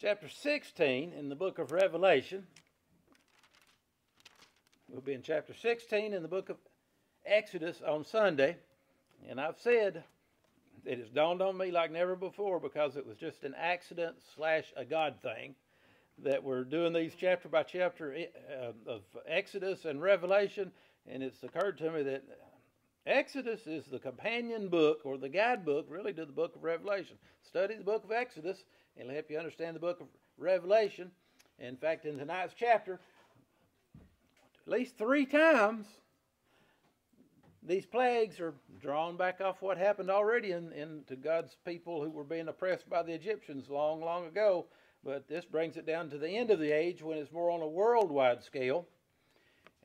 chapter 16 in the book of Revelation. We'll be in chapter 16 in the book of Exodus on Sunday. And I've said it has dawned on me like never before because it was just an accident slash a God thing that we're doing these chapter by chapter uh, of Exodus and Revelation. And it's occurred to me that Exodus is the companion book or the guidebook, really, to the book of Revelation. Study the book of Exodus, it'll help you understand the book of Revelation. In fact, in tonight's chapter, at least three times, these plagues are drawn back off what happened already in, in, to God's people who were being oppressed by the Egyptians long, long ago. But this brings it down to the end of the age when it's more on a worldwide scale.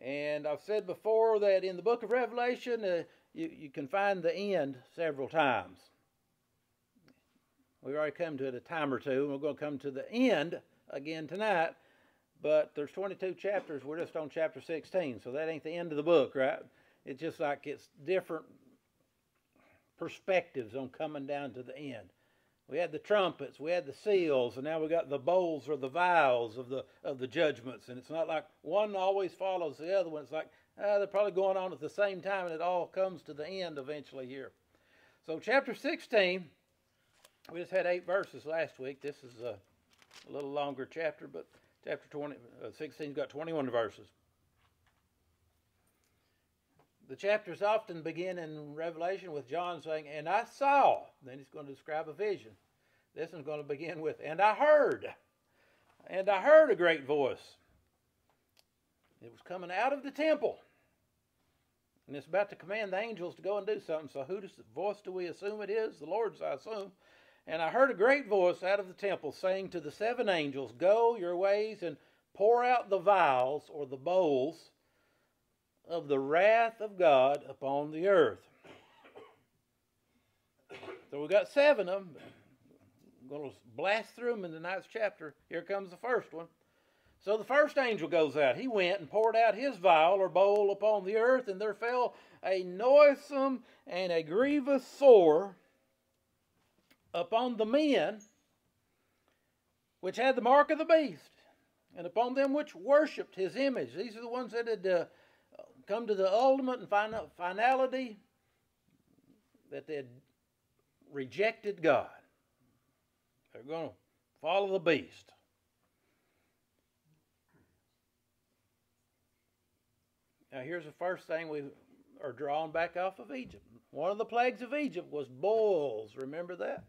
And I've said before that in the book of Revelation, uh, you, you can find the end several times. We've already come to it a time or two, and we're going to come to the end again tonight. But there's 22 chapters. We're just on chapter 16, so that ain't the end of the book, right? It's just like it's different perspectives on coming down to the end. We had the trumpets, we had the seals, and now we got the bowls or the vials of the of the judgments. And it's not like one always follows the other one. It's like uh, they're probably going on at the same time, and it all comes to the end eventually here. So chapter 16, we just had eight verses last week. This is a, a little longer chapter, but chapter 20, uh, 16's got 21 verses. The chapters often begin in Revelation with John saying, And I saw. Then he's going to describe a vision. This one's going to begin with, And I heard. And I heard a great voice. It was coming out of the temple. And it's about to command the angels to go and do something. So, whose voice do we assume it is? The Lord's, I assume. And I heard a great voice out of the temple saying to the seven angels, Go your ways and pour out the vials or the bowls of the wrath of God upon the earth. So we got seven of them. I'm going to blast through them in the ninth chapter. Here comes the first one. So the first angel goes out. He went and poured out his vial or bowl upon the earth, and there fell a noisome and a grievous sore upon the men which had the mark of the beast, and upon them which worshipped his image. These are the ones that had uh, come to the ultimate and final, finality that they had rejected God. They're going to follow the beast. Now, here's the first thing we are drawn back off of Egypt. One of the plagues of Egypt was boils. Remember that?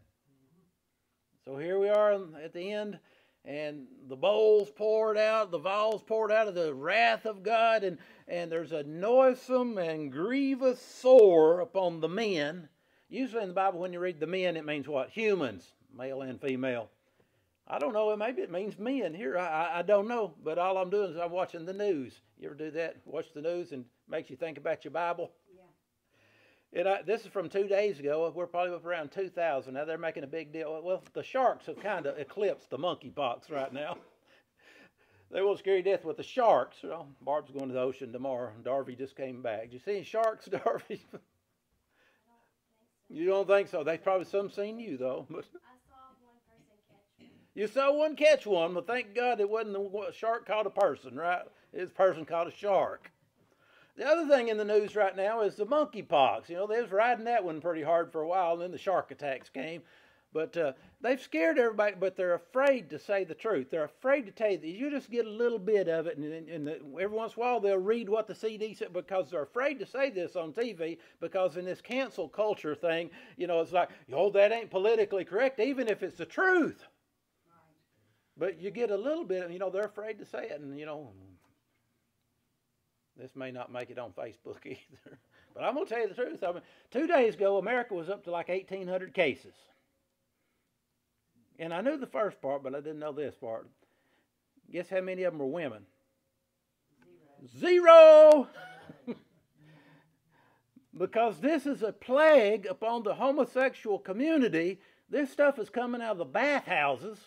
So here we are at the end and the bowls poured out, the vials poured out of the wrath of God, and, and there's a noisome and grievous sore upon the men. Usually in the Bible, when you read the men, it means what? Humans, male and female. I don't know, maybe it means men here. I, I, I don't know, but all I'm doing is I'm watching the news. You ever do that? Watch the news and makes you think about your Bible? And I, uh, this is from two days ago. We're probably up around 2,000. Now they're making a big deal. Well, the sharks have kind of eclipsed the monkeypox right now. they will scare you to death with the sharks. Well, Barb's going to the ocean tomorrow. Darby just came back. Did you see any sharks, Darby? you don't think so? They probably some seen you though. But you saw one catch one, but thank God it wasn't the shark caught a person, right? This person caught a shark. The other thing in the news right now is the monkeypox. You know, they was riding that one pretty hard for a while, and then the shark attacks came. But uh, they've scared everybody, but they're afraid to say the truth. They're afraid to tell you that you just get a little bit of it, and, and, and every once in a while they'll read what the CD said because they're afraid to say this on TV. Because in this cancel culture thing, you know, it's like, oh, that ain't politically correct, even if it's the truth. But you get a little bit, you know, they're afraid to say it, and you know, this may not make it on Facebook either. But I'm going to tell you the truth. I mean, two days ago, America was up to like 1,800 cases. And I knew the first part, but I didn't know this part. Guess how many of them were women? Zero! because this is a plague upon the homosexual community. This stuff is coming out of the bathhouses.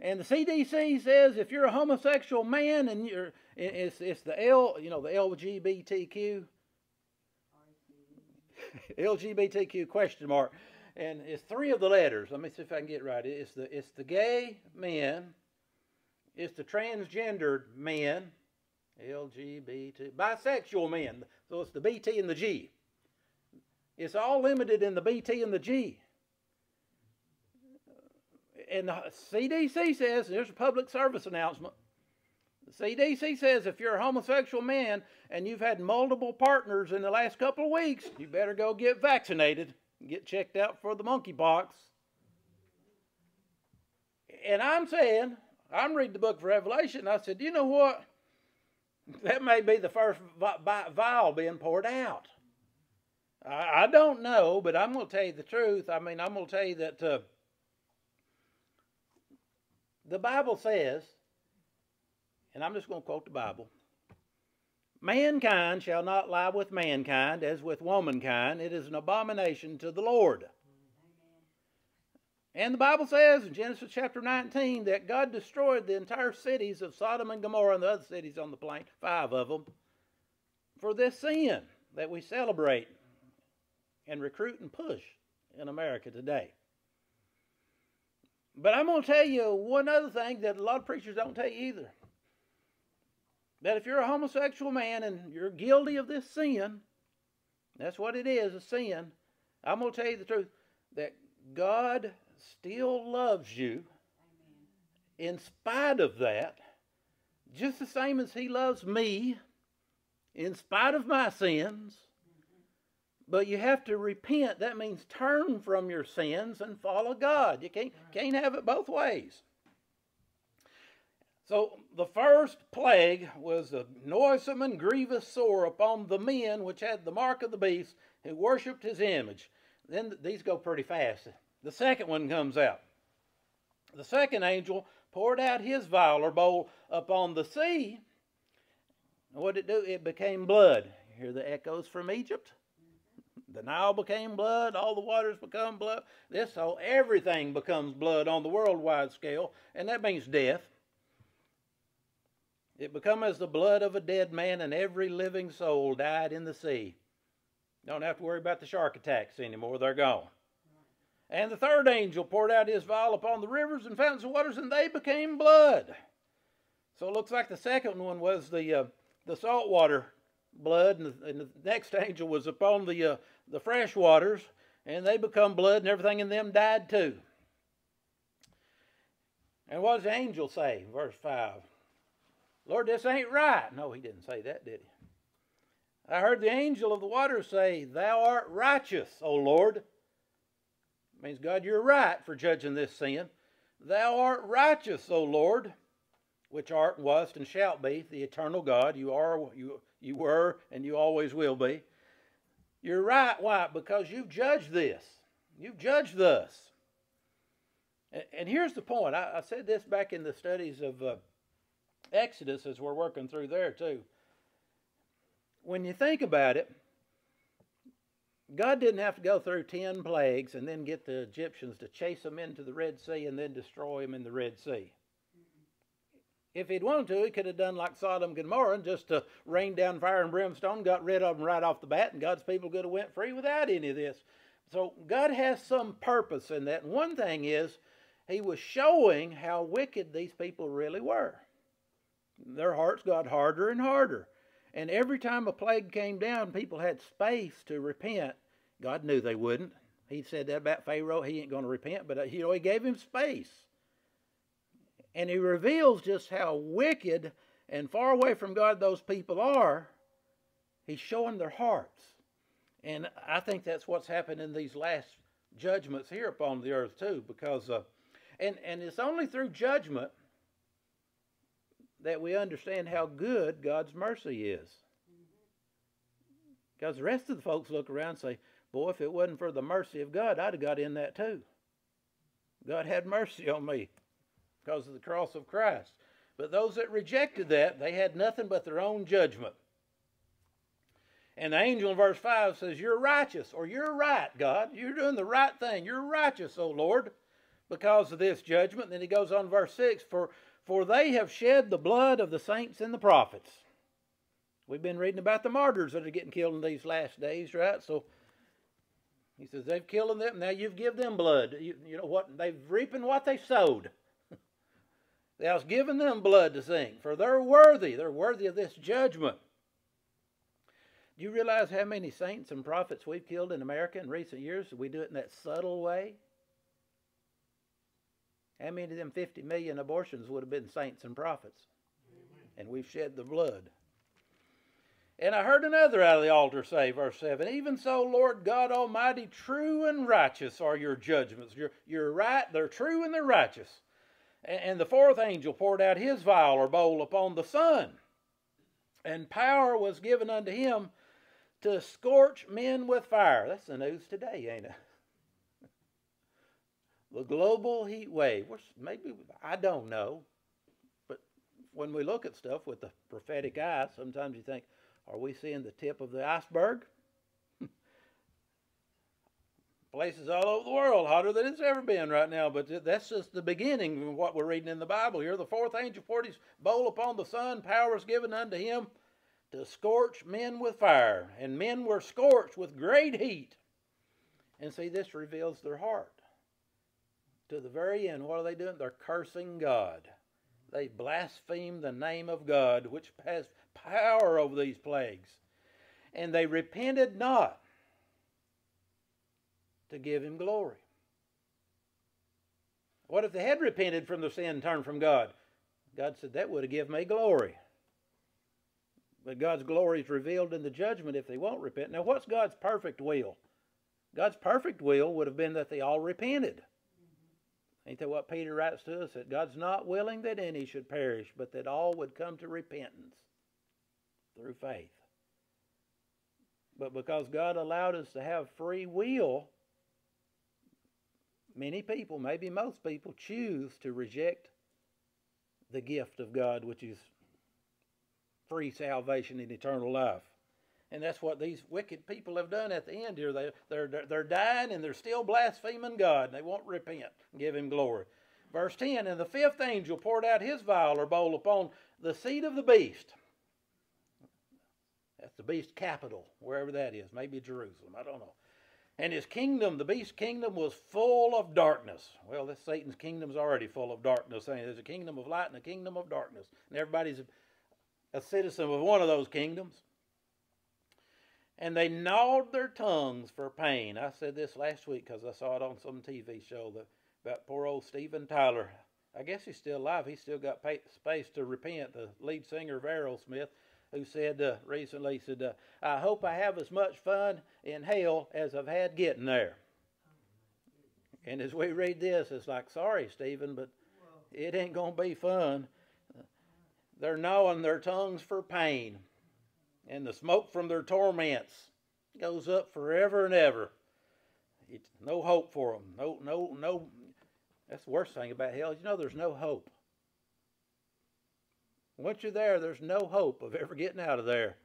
And the CDC says if you're a homosexual man and you're it's it's the L you know the LGBTQ LGBTQ question mark. and it's three of the letters. Let me see if I can get it right. It's the it's the gay men, it's the transgendered men, LGBT, bisexual men. So it's the BT and the G. It's all limited in the BT and the G. And the CDC says, there's a public service announcement. The CDC says if you're a homosexual man and you've had multiple partners in the last couple of weeks, you better go get vaccinated, get checked out for the monkeypox. And I'm saying, I'm reading the book of Revelation, I said, you know what? That may be the first vial being poured out. I, I don't know, but I'm going to tell you the truth. I mean, I'm going to tell you that uh, the Bible says, and I'm just going to quote the Bible Mankind shall not lie with mankind as with womankind. It is an abomination to the Lord. And the Bible says in Genesis chapter 19 that God destroyed the entire cities of Sodom and Gomorrah and the other cities on the plain, five of them, for this sin that we celebrate and recruit and push in America today. But I'm going to tell you one other thing that a lot of preachers don't tell you either. That if you're a homosexual man and you're guilty of this sin, that's what it is, a sin. I'm going to tell you the truth that God still loves you in spite of that, just the same as He loves me in spite of my sins but you have to repent. That means turn from your sins and follow God. You can't, can't have it both ways. So the first plague was a noisome and grievous sore upon the men which had the mark of the beast who worshipped his image. Then these go pretty fast. The second one comes out. The second angel poured out his vial or bowl upon the sea. What did it do? It became blood. You hear the echoes from Egypt? The Nile became blood, all the waters become blood. This whole everything becomes blood on the worldwide scale, and that means death. It become as the blood of a dead man, and every living soul died in the sea. Don't have to worry about the shark attacks anymore, they're gone. And the third angel poured out his vial upon the rivers and fountains of waters, and they became blood. So it looks like the second one was the uh, the saltwater blood, and the, and the, next angel was upon the uh, the fresh waters, and they become blood, and everything in them died too. And what does the angel say? Verse 5. Lord, this ain't right. No, he didn't say that, did he? I heard the angel of the waters say, Thou art righteous, O Lord. It means, God, you're right for judging this sin. Thou art righteous, O Lord, which art, wast, and shalt be, the eternal God. You are, you, you were, and you always will be. You're right. Why? Because you've judged this. You've judged thus. And, and here's the point. I, I, said this back in the studies of uh, Exodus as we're working through there too. When you think about it, God didn't have to go through 10 plagues and then get the Egyptians to chase them into the Red Sea and then destroy them in the Red Sea. If he'd wanted to, he could have done like Sodom and Gomorrah and just uh, rained down fire and brimstone, got rid of them right off the bat, and God's people could have went free without any of this. So God has some purpose in that. One thing is, he was showing how wicked these people really were. Their hearts got harder and harder. And every time a plague came down, people had space to repent. God knew they wouldn't. He said that about Pharaoh. He ain't going to repent, but uh, you know, he gave him space. And he reveals just how wicked and far away from God those people are. He's showing their hearts. And I think that's what's happened in these last judgments here upon the earth, too, because, uh, and, and it's only through judgment that we understand how good God's mercy is. Because the rest of the folks look around and say, Boy, if it wasn't for the mercy of God, I'd have got in that too. God had mercy on me because of the cross of Christ. But those that rejected that, they had nothing but their own judgment. And the angel in verse 5 says, You're righteous, or you're right, God. You're doing the right thing. You're righteous, O Lord, because of this judgment. Then he goes on verse 6 For, for they have shed the blood of the saints and the prophets. We've been reading about the martyrs that are getting killed in these last days, right? So He says they've killed them. Now you've give them blood. You, you know what? They've reaping what they sowed. Thou's given them blood to sing, for they're worthy. They're worthy of this judgment. Do you realize how many saints and prophets we've killed in America in recent years? We do it in that subtle way. How many of them 50 million abortions would have been saints and prophets? Amen. And we've shed the blood. And I heard another out of the altar say, verse 7 Even so, Lord God Almighty, true and righteous are your judgments. You're, you're right, they're true and they're righteous. And, the fourth angel poured out his vial or bowl upon the sun, and power was given unto him to scorch men with fire. That's the news today, ain't it? the global heat wave. which Maybe, I don't know. But when we look at stuff with the prophetic eye, sometimes you think, are we seeing the tip of the iceberg? Places all over the world hotter than it's ever been right now, but that's just the beginning of what we're reading in the Bible here. The fourth angel poured his bowl upon the sun, power was given unto him to scorch men with fire, and men were scorched with great heat. And see, this reveals their heart. To the very end, what are they doing? They're cursing God. They blaspheme the name of God, which has power over these plagues. And they repented not to give him glory. What if they had repented from the sin and turned from God? God said, That would have given me glory. But God's glory is revealed in the judgment if they won't repent. Now, what's God's perfect will? God's perfect will would have been that they all repented. Ain't that what Peter writes to us? That God's not willing that any should perish, but that all would come to repentance through faith. But because God allowed us to have free will, many people, maybe most people, choose to reject the gift of God, which is free salvation and eternal life. And that's what these wicked people have done at the end here. They, they're, they're dying and they're still blaspheming God. They won't repent and give Him glory. Verse 10 And the fifth angel poured out his vial or bowl upon the seat of the beast that's the beast capital, wherever that is. Maybe Jerusalem. I don't know. And his kingdom, the beast kingdom, was full of darkness. Well, this Satan's kingdom's already full of darkness. Saying there's a kingdom of light and a kingdom of darkness, and everybody's a, citizen of one of those kingdoms. And they gnawed their tongues for pain. I said this last week because I saw it on some TV show that, about poor old Steven Tyler. I guess he's still alive. He's still got space to repent. The lead singer of Aerosmith who said uh, recently, said, uh, I hope I have as much fun in hell as I've had getting there. And as we read this, it's like, sorry, Steven, but it ain't going to be fun. They're gnawing their tongues for pain, and the smoke from their torments goes up forever and ever. It's no hope for them. No, no, no. That's the worst thing about hell. You know, there's no hope. Once you're there, there's no hope of ever getting out of there.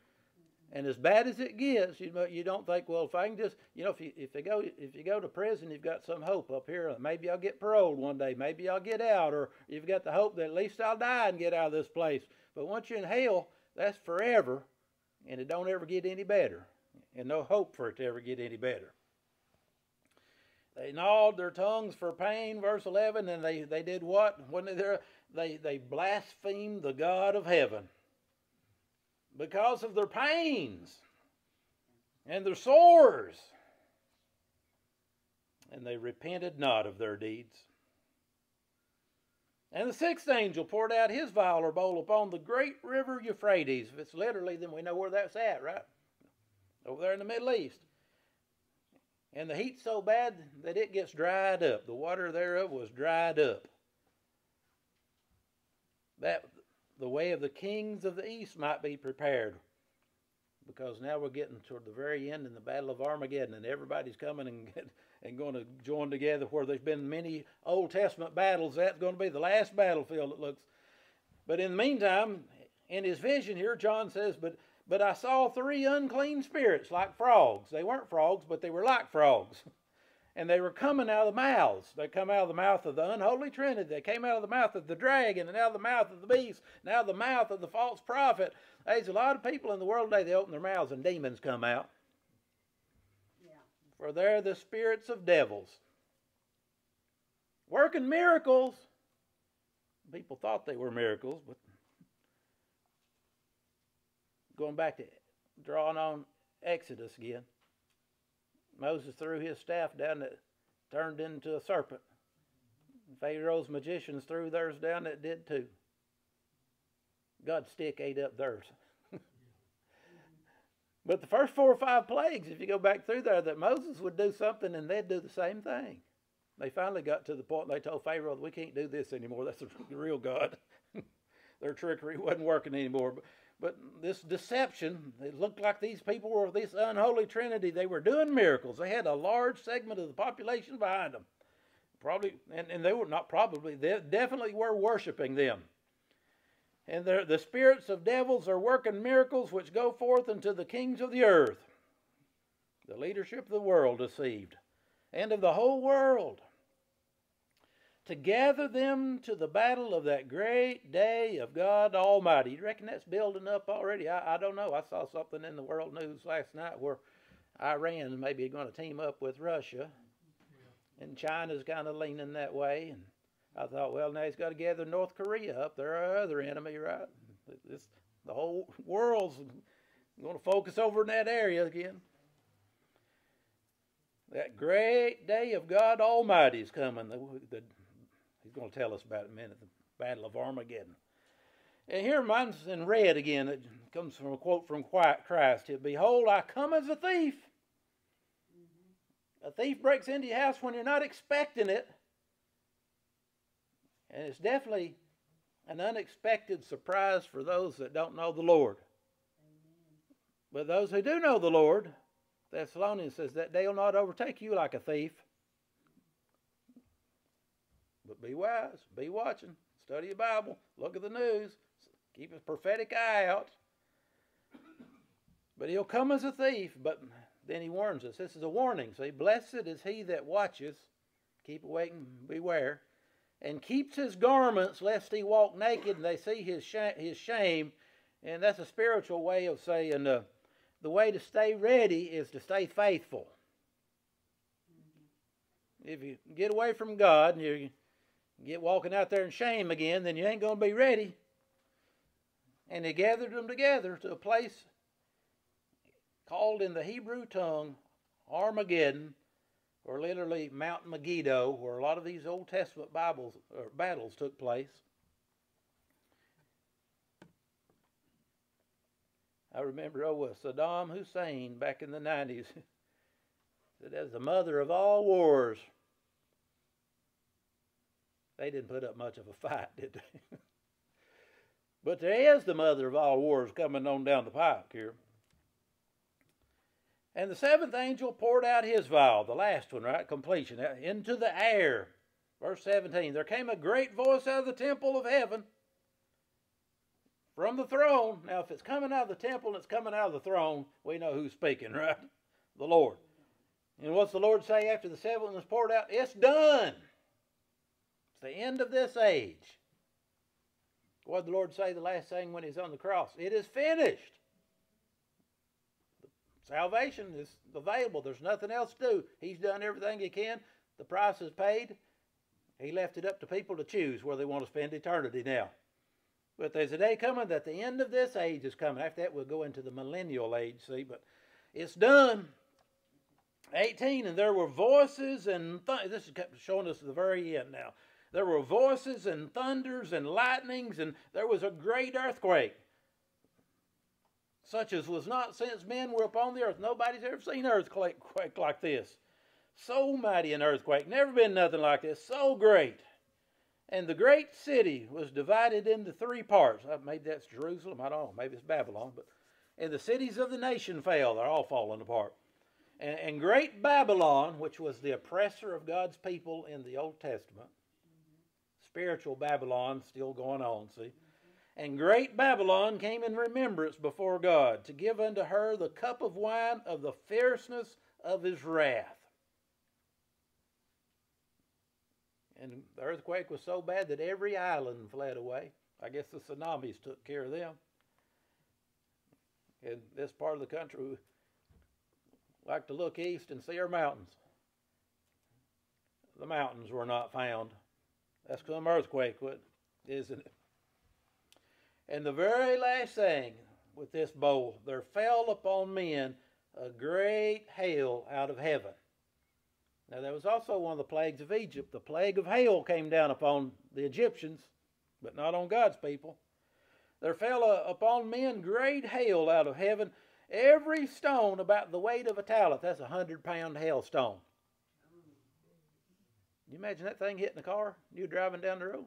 And as bad as it gets, you you don't think, well, if I can just, you know, if you if you go if you go to prison, you've got some hope up here. Maybe I'll get paroled one day. Maybe I'll get out, or you've got the hope that at least I'll die and get out of this place. But once you're in hell, that's forever, and it don't ever get any better, and no hope for it to ever get any better. They gnawed their tongues for pain, verse 11, and they, they did what? When they, they, they blasphemed the God of heaven because of their pains and their sores. And they repented not of their deeds. And the sixth angel poured out his vial or bowl upon the great river Euphrates. If it's literally, then we know where that's at, right? Over there in the Middle East. And the heat's so bad that it gets dried up. The water thereof was dried up. That the way of the kings of the east might be prepared. Because now we're getting toward the very end in the Battle of Armageddon, and everybody's coming and, and going to join together where there's been many Old Testament battles. That's going to be the last battlefield, it looks. But in the meantime, in his vision here, John says, But but I saw three unclean spirits like frogs. They weren't frogs, but they were like frogs. And they were coming out of the mouths. They come out of the mouth of the unholy trinity. They came out of the mouth of the dragon and out of the mouth of the beast and out of the mouth of the false prophet. There's a lot of people in the world today, they open their mouths and demons come out. Yeah. for they're the spirits of devils. Working miracles. People thought they were miracles, but going back to drawing on Exodus again. Moses threw his staff down that turned into a serpent. Pharaoh's magicians threw theirs down that did too. God's stick ate up theirs. but the first four or five plagues, if you go back through there, that Moses would do something and they'd do the same thing. They finally got to the point they told Pharaoh, "We can't do this anymore. That's the real God." Their trickery wasn't working anymore. But, this deception, it looked like these people were this unholy trinity. They were doing miracles. They had a large segment of the population behind them. Probably, and, and they were not probably, they definitely were worshiping them. And the spirits of devils are working miracles which go forth unto the kings of the earth, the leadership of the world deceived, and of the whole world, to gather them to the battle of that great day of God Almighty. You reckon that's building up already? I, I don't know. I saw something in the world news last night where Iran may be going to team up with Russia, and China's kind of leaning that way, and I thought, well, now he's got to gather North Korea up. They're our other enemy, right? This, the whole world's going to focus over in that area again. That great day of God Almighty is coming. The, the, he's going to tell us about it in a minute. The Battle of Armageddon. And here mine's in red again. It comes from a quote from Quiet Christ. Behold, I come as a thief. Mm-hmm. A thief breaks into your house when you're not expecting it. And it's definitely an unexpected surprise for those that don't know the Lord. Amen. But those who do know the Lord, Thessalonians says that day will not overtake you like a thief. But be wise, be watching, study your Bible, look at the news, keep a prophetic eye out. But he'll come as a thief, but then he warns us. This is a warning. See, blessed is he that watches, keep awake and beware and keeps his garments lest he walk naked and they see his, sh- his shame. And that's a spiritual way of saying uh, the way to stay ready is to stay faithful. If you get away from God and you get walking out there in shame again, then you ain't going to be ready. And he gathered them together to a place called in the Hebrew tongue Armageddon, or literally Mount Megiddo, where a lot of these Old Testament Bibles or battles took place. I remember oh Saddam Hussein back in the 90s said as the mother of all wars. They didn't put up much of a fight, did they? but there is the mother of all wars coming on down the pike here. And the seventh angel poured out his vial, the last one, right? Completion, uh, into the air. Verse 17 There came a great voice out of the temple of heaven from the throne. Now, if it's coming out of the temple and it's coming out of the throne, we know who's speaking, right? The Lord. And what's the Lord say after the seventh is poured out? It's done. The end of this age. What did the Lord say the last thing when he's on the cross? It is finished. Salvation is available. There's nothing else to do. He's done everything he can. The price is paid. He left it up to people to choose where they want to spend eternity now. But there's a day coming that the end of this age is coming. After that, we'll go into the millennial age, see, but it's done. 18, and there were voices and th- this is kept showing us the very end now. There were voices and thunders and lightnings, and there was a great earthquake such as was not since men were upon the earth. Nobody's ever seen an earthquake like this. So mighty an earthquake. Never been nothing like this. So great. And the great city was divided into three parts. Uh, maybe that's Jerusalem. I don't know. Maybe it's Babylon. But and the cities of the nation fell. They're all falling apart. And, and great Babylon, which was the oppressor of God's people in the Old Testament, spiritual Babylon still going on. See and great Babylon came in remembrance before God to give unto her the cup of wine of the fierceness of his wrath. And the earthquake was so bad that every island fled away. I guess the tsunamis took care of them. In this part of the country, we like to look east and see our mountains. The mountains were not found. That's some earthquake, isn't it? And the very last thing with this bowl, there fell upon men a great hail out of heaven. Now, there was also one of the plagues of Egypt. The plague of hail came down upon the Egyptians, but not on God's people. There fell a, upon men great hail out of heaven, every stone about the weight of a talent. That's a hundred pound hailstone. You imagine that thing hitting a car? You driving down the road?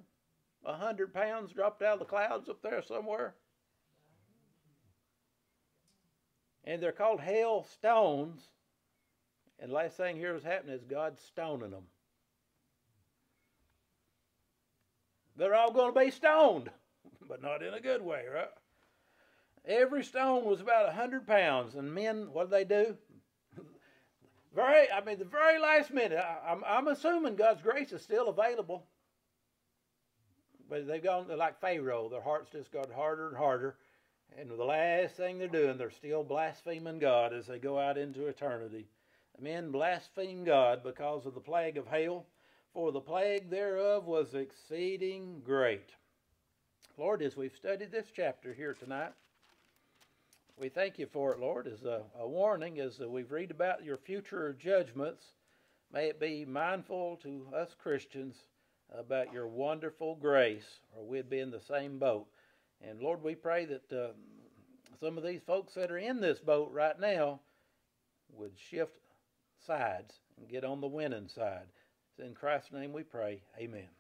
A hundred pounds dropped out of the clouds up there somewhere. And they're called hailstones. And the last thing here is happening is God's stoning them. They're all going to be stoned, but not in a good way, right? Every stone was about a hundred pounds, and men, what did they do? Very, I mean, the very last minute. I, I'm, I'm assuming God's grace is still available, but they've gone like Pharaoh. Their hearts just got harder and harder, and the last thing they're doing, they're still blaspheming God as they go out into eternity. Men blaspheme God because of the plague of hail, for the plague thereof was exceeding great. Lord, as we've studied this chapter here tonight, we thank you for it, Lord, as a, a warning, as we've read about your future judgments. May it be mindful to us Christians about your wonderful grace, or we'd be in the same boat. And Lord, we pray that uh, some of these folks that are in this boat right now would shift sides and get on the winning side. It's in Christ's name we pray. Amen.